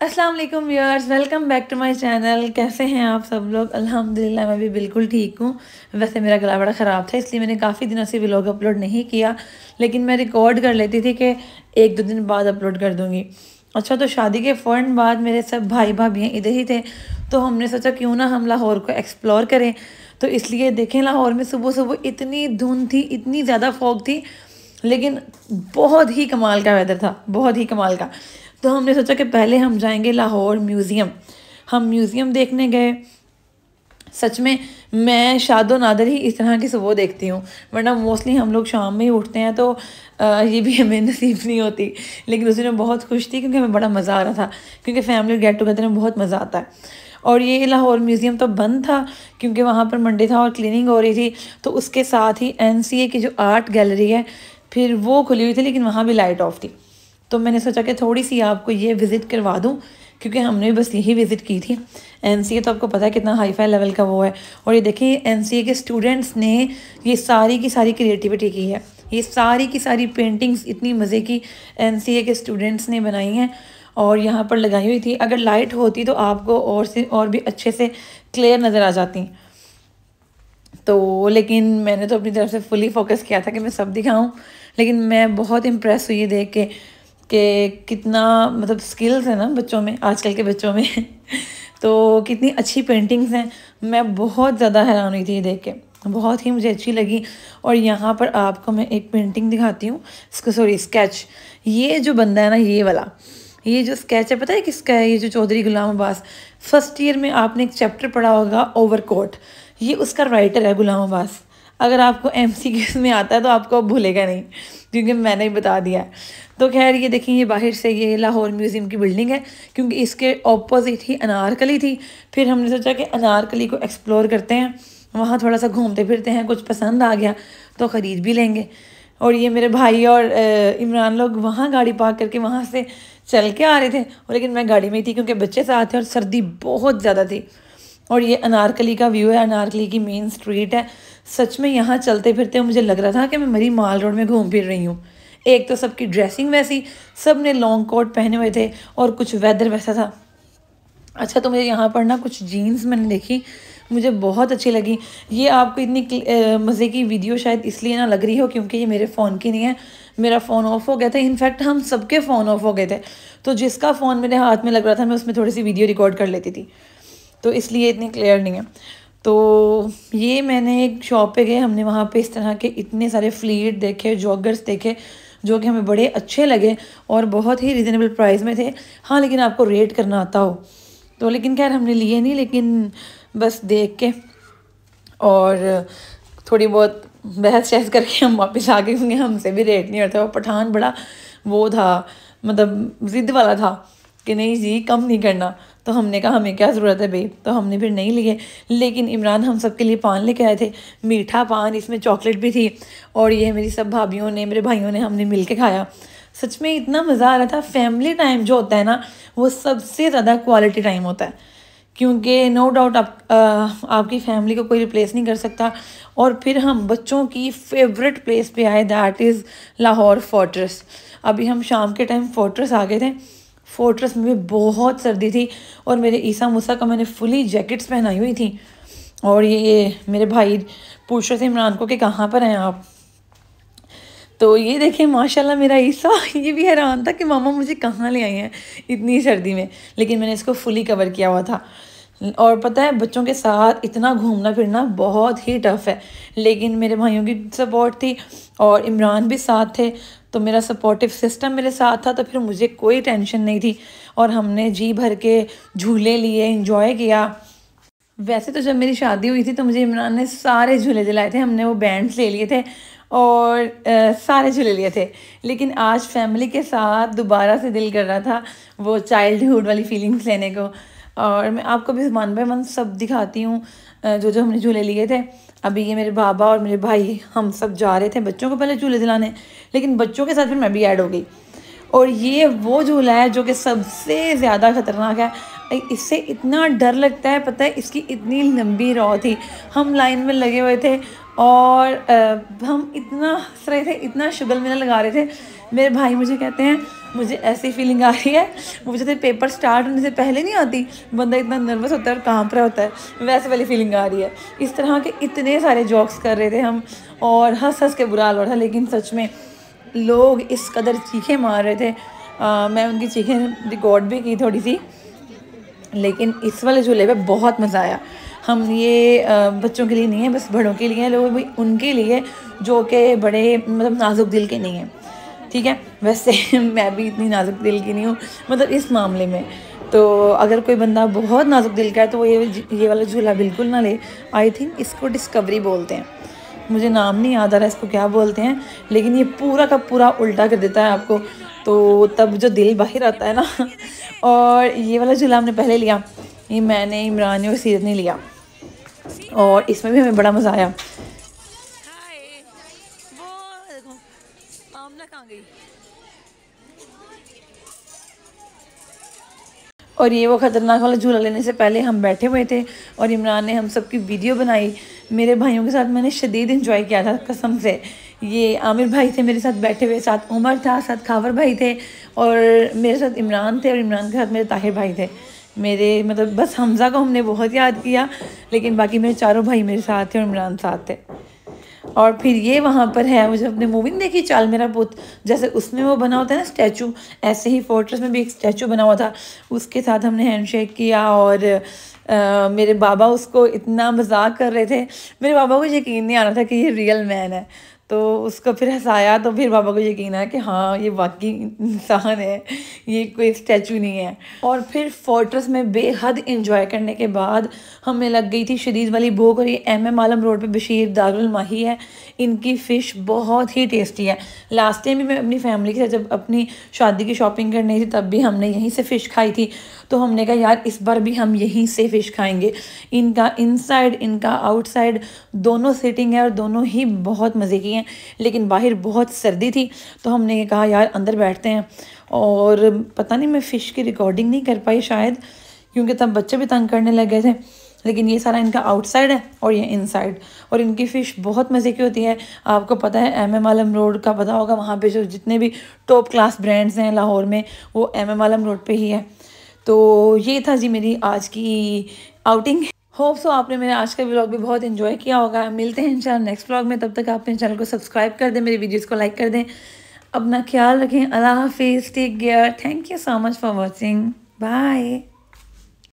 अस्सलाम वालेकुम viewers, welcome back to my channel. कैसे हैं आप सब लोग? अल्हम्दुलिल्लाह, मैं भी बिल्कुल ठीक हूँ। वैसे मेरा गला बड़ा ख़राब था, इसलिए मैंने काफ़ी दिनों से व्लॉग अपलोड नहीं किया, लेकिन मैं रिकॉर्ड कर लेती थी कि एक दो दिन बाद अपलोड कर दूँगी। अच्छा तो शादी के फ़ौरन बाद मेरे सब भाई भाभियाँ इधर ही थे तो हमने सोचा क्यों ना हम लाहौर को एक्सप्लोर करें। तो इसलिए देखें, लाहौर में सुबह सुबह इतनी धुंध थी, इतनी ज़्यादा फॉग थी, लेकिन बहुत ही कमाल का वेदर था, बहुत ही कमाल का। तो हमने सोचा कि पहले हम जाएँगे लाहौर म्यूज़ियम। हम म्यूज़ियम देखने गए। सच में, मैं, शादो नादर ही इस तरह की सुबह देखती हूँ, वरना मोस्टली हम लोग शाम में ही उठते हैं तो ये भी हमें नसीब नहीं होती। लेकिन उस दिन बहुत खुश थी क्योंकि हमें बड़ा मज़ा आ रहा था, क्योंकि फैमिली गेट टुगेदर में बहुत मज़ा आता है। और ये लाहौर म्यूज़ियम तो बंद था, क्योंकि वहाँ पर मंडे था और क्लीनिंग हो रही थी तो उसके साथ ही एनसीए की जो आर्ट गैलरी है, फिर वो खुली हुई थी, लेकिन वहाँ भी लाइट ऑफ़ थी। तो मैंने सोचा कि थोड़ी सी आपको ये विज़िट करवा दूँ, क्योंकि हमने बस यही विज़िट की थी। एन तो आपको पता है कितना हाई फाई लेवल का वो है। और ये देखिए एनसीए के स्टूडेंट्स ने ये सारी की सारी क्रिएटिविटी की है। ये सारी की सारी पेंटिंग्स इतनी मज़े की एनसीए के स्टूडेंट्स ने बनाई हैं। और यहाँ पर लगाई हुई थी। अगर लाइट होती तो आपको और से, और भी अच्छे से क्लियर नज़र आ जाती। तो लेकिन मैंने तो अपनी तरफ़ से फुली फोकस किया था कि मैं सब दिखाऊँ। लेकिन मैं बहुत इम्प्रेस हुई देख के। कि कितना मतलब स्किल्स है ना बच्चों में, आजकल के बच्चों में तो कितनी अच्छी पेंटिंग्स हैं। मैं बहुत ज़्यादा हैरान हुई थी ये देख के। बहुत ही मुझे अच्छी लगी। और यहाँ पर आपको मैं एक पेंटिंग दिखाती हूँ। इसको सॉरी स्केच ये जो बंदा है ना, ये वाला, ये जो स्केच है, पता है किसका है? ये जो चौधरी गुलाम अब्बास। फ़र्स्ट ईयर में आपने एक चैप्टर पढ़ा होगा ओवरकोट ये उसका राइटर है, गुलाम अब्बास। अगर आपको एम सी में आता है तो आपको अब भूलेगा नहीं, क्योंकि मैंने ही बता दिया है। तो खैर, ये देखिए, ये बाहर से ये लाहौर म्यूज़ियम की बिल्डिंग है, क्योंकि इसके ऑपोजिट ही अनारकली थी। फिर हमने सोचा कि अनारकली को एक्सप्लोर करते हैं, वहाँ थोड़ा सा घूमते फिरते हैं, कुछ पसंद आ गया तो ख़रीद भी लेंगे। और ये मेरे भाई और इमरान लोग वहाँ गाड़ी पार्क करके वहाँ से चल के आ रहे थे और लेकिन मैं गाड़ी में ही थी, क्योंकि बच्चे साथ थे और सर्दी बहुत ज़्यादा थी। और ये अनारकली का व्यू है, अनारकली की मेन स्ट्रीट है। सच में यहाँ चलते फिरते मुझे लग रहा था कि मैं मरी माल रोड में घूम फिर रही हूँ। एक तो सबकी ड्रेसिंग वैसी सबने लॉन्ग कोट पहने हुए थे और कुछ वेदर वैसा था। अच्छा तो मुझे यहाँ पर ना कुछ जीन्स मैंने देखी, मुझे बहुत अच्छी लगी। ये आपको इतनी मज़े की वीडियो शायद इसलिए ना लग रही हो क्योंकि ये मेरे फ़ोन की नहीं है। मेरा फ़ोन ऑफ़ हो गया था। इनफैक्ट हम सबके फ़ोन ऑफ़ हो गए थे। तो जिसका फ़ोन मेरे हाथ में लग रहा था, मैं उसमें थोड़ी सी वीडियो रिकॉर्ड कर लेती थी। तो इसलिए इतनी क्लियर नहीं है। तो ये मैंने एक शॉप पे गए, हमने वहाँ पे इस तरह के इतने सारे फ्लीट देखे जॉगर्स देखे, जो कि हमें बड़े अच्छे लगे और बहुत ही रिजनेबल प्राइस में थे। हाँ लेकिन आपको रेट करना आता हो। तो लेकिन खैर, हमने लिए नहीं, लेकिन बस देख के और थोड़ी बहुत बहस शहस करके हम वापस आ गए, क्योंकि हमसे भी रेट नहीं होता वो पठान बड़ा वो था मतलब ज़िद वाला था। कि नहीं जी कम नहीं करना। तो हमने कहा हमें क्या ज़रूरत है भाई तो हमने फिर नहीं लिए। लेकिन इमरान हम सब के लिए पान लेके आए थे। मीठा पान इसमें चॉकलेट भी थी। और ये मेरी सब भाभीियों ने मेरे भाइयों ने हमने मिल के खाया। सच में इतना मज़ा आ रहा था। फैमिली टाइम जो होता है ना वो सबसे ज़्यादा क्वालिटी टाइम होता है। क्योंकि नो डाउट आप आ, आपकी फैमिली को कोई रिप्लेस नहीं कर सकता। और फिर हम बच्चों की फेवरेट प्लेस पे आए दैट इज़ लाहौर फोर्ट्रेस। अभी हम शाम के टाइम फोर्ट्रेस आ गए थे। फोर्ट्रेस में बहुत सर्दी थी और मेरे ईसा मूसा का मैंने फुली जैकेट्स पहनाई हुई थी। और ये, ये मेरे भाई पूछ रहे थे इमरान को कि कहाँ पर हैं आप? तो ये देखें माशाल्लाह मेरा ईसा ये भी हैरान था कि मामा मुझे कहाँ ले आई हैं इतनी सर्दी में। लेकिन मैंने इसको फुली कवर किया हुआ था। और पता है बच्चों के साथ इतना घूमना फिरना बहुत ही टफ़ है। लेकिन मेरे भाइयों की सपोर्ट थी और इमरान भी साथ थे। तो मेरा सपोर्टिव सिस्टम मेरे साथ था तो फिर मुझे कोई टेंशन नहीं थी और हमने जी भर के झूले लिए इंजॉय किया। वैसे तो जब मेरी शादी हुई थी तो मुझे इमरान ने सारे झूले दिलाए थे। हमने वो बैंड्स ले लिए थे और आ, सारे झूले लिए थे। लेकिन आज फैमिली के साथ दोबारा से दिल कर रहा था वो चाइल्डहुड वाली फीलिंग्स लेने को। और मैं आपको भी वन बाय वन सब दिखाती हूँ जो जो हमने झूले लिए थे। अभी ये मेरे बाबा और मेरे भाई, हम सब जा रहे थे बच्चों को पहले झूले दिलाने, लेकिन बच्चों के साथ फिर मैं भी ऐड हो गई। और ये वो झूला है जो कि सबसे ज़्यादा ख़तरनाक है। इससे इतना डर लगता है, पता है, इसकी इतनी लंबी रॉ थी। हम लाइन में लगे हुए थे और आ, हम इतना हंस रहे थे इतना शुगल मेला लगा रहे थे। मेरे भाई मुझे कहते हैं मुझे ऐसी फीलिंग आ रही है। मुझे तो पेपर स्टार्ट होने से पहले नहीं आती। बंदा इतना नर्वस होता है और काँप रहा होता है। वैसे वाली फीलिंग आ रही है। इस तरह के इतने सारे जॉक्स कर रहे थे हम। और हंस हंस के बुरा हो रहा था लेकिन सच में लोग इस कदर चीखें मार रहे थे। आ, मैं उनकी चीखें रिकॉर्ड भी की थोड़ी सी लेकिन इस वाले झूले पे बहुत मज़ा आया। हम ये बच्चों के लिए नहीं है, बस बड़ों के लिए लोग भाई उनके लिए जो कि बड़े मतलब नाजुक दिल के नहीं हैं। ठीक है? वैसे मैं भी इतनी नाजुक दिल की नहीं हूँ मतलब इस मामले में। तो अगर कोई बंदा बहुत नाजुक दिल का है तो वो ये ये वाला झूला बिल्कुल ना ले। आई थिंक इसको डिस्कवरी बोलते हैं। मुझे नाम नहीं याद आ रहा इसको क्या बोलते हैं, लेकिन ये पूरा का पूरा उल्टा कर देता है आपको। तो तब जो दिल बाहर आता है ना, और ये वाला झूला हमने पहले लिया। ये मैंने, इमरान और सीरत ने लिया। और इसमें भी हमें बड़ा मज़ा आया। और ये वो ख़तरनाक वाला झूला लेने से पहले हम बैठे हुए थे और इमरान ने हम सबकी वीडियो बनाई। मेरे भाइयों के साथ मैंने शदीद इंजॉय किया था कसम से। ये आमिर भाई थे मेरे साथ बैठे हुए साथ उमर था साथ खावर भाई थे और मेरे साथ इमरान थे और इमरान के साथ मेरे ताहिर भाई थे। मेरे मतलब बस हमज़ा को हमने बहुत याद किया लेकिन बाकी मेरे चारों भाई मेरे साथ थे और इमरान साथ थे। और फिर ये वहाँ पर है मुझे अपने मूवी में देखी चाल मेरा पुत जैसे उसमें वो बना होता है ना स्टैचू ऐसे ही फोर्ट्रेस में भी एक स्टैचू बना हुआ था उसके साथ हमने हैंडशेक किया और आ, मेरे बाबा उसको इतना मज़ाक कर रहे थे। मेरे बाबा को यकीन नहीं आ रहा था कि ये रियल मैन है। तो उसको फिर हंसाया तो फिर बाबा को यकीन आया कि हाँ ये वाकई इंसान है, ये कोई स्टैचू नहीं है। और फिर फोर्ट्रेस में बेहद इंजॉय करने के बाद हमें लग गई थी शदीद वाली भूख और ये एम एम आलम रोड पे बशीर दारुल माही है। इनकी फ़िश बहुत ही टेस्टी है। लास्ट टाइम भी मैं अपनी फैमिली के साथ जब अपनी शादी की शॉपिंग करनी थी, तब भी हमने यहीं से फ़िश खाई थी। तो हमने कहा, यार, इस बार भी हम यहीं से फ़िश खाएँगे। इनका इनसाइड इनका आउटसाइड दोनों सीटिंग है और दोनों ही बहुत मज़े की लेकिन बाहर बहुत सर्दी थी तो हमने कहा, यार, अंदर बैठते हैं। और पता नहीं मैं फ़िश की रिकॉर्डिंग नहीं कर पाई शायद, क्योंकि तब बच्चे भी तंग करने लग थे। लेकिन ये सारा इनका आउटसाइड है और ये इनसाइड और इनकी फ़िश बहुत मज़े की होती है। आपको पता है एम एम आलम रोड का पता होगा, वहाँ पे जो जितने भी टॉप क्लास ब्रांड्स हैं लाहौर में, वो एम एम आलम रोड पे ही है। तो ये था जी मेरी आज की आउटिंग होप सो आपने मेरे आज का व्लॉग भी बहुत इन्जॉय किया होगा। मिलते हैं इंशाल्लाह नेक्स्ट व्लॉग में। तब तक आप मेरे चैनल को सब्सक्राइब कर दें, मेरी वीडियोज़ को लाइक कर दें। अपना ख्याल रखें। अल्लाह हाफिज़। Take care thank you so much for watching bye